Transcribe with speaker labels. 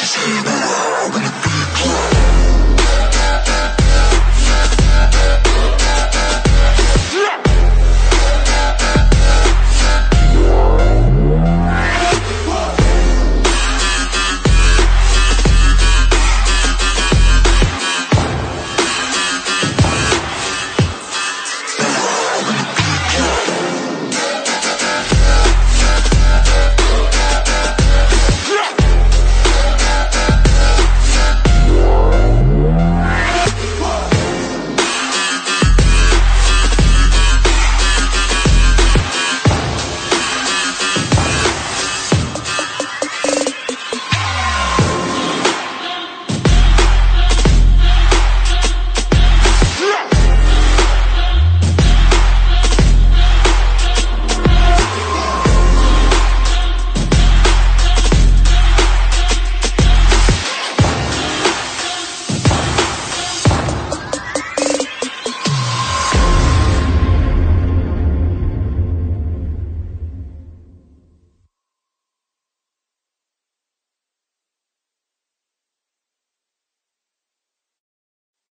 Speaker 1: Just keep it